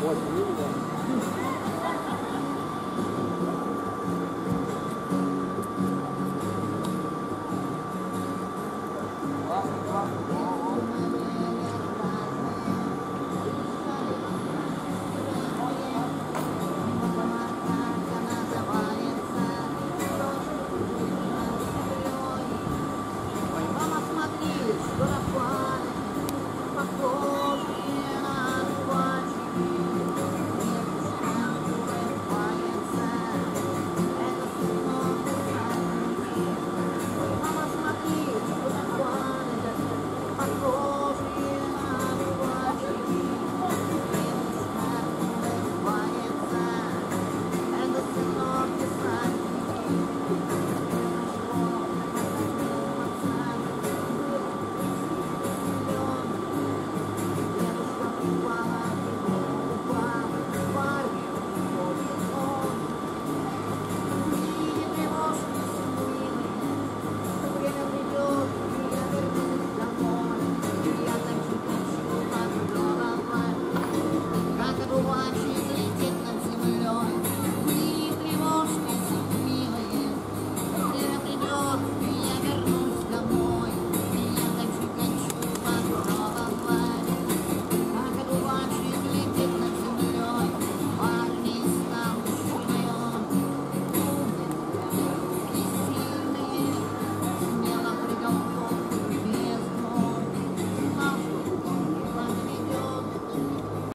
Вот,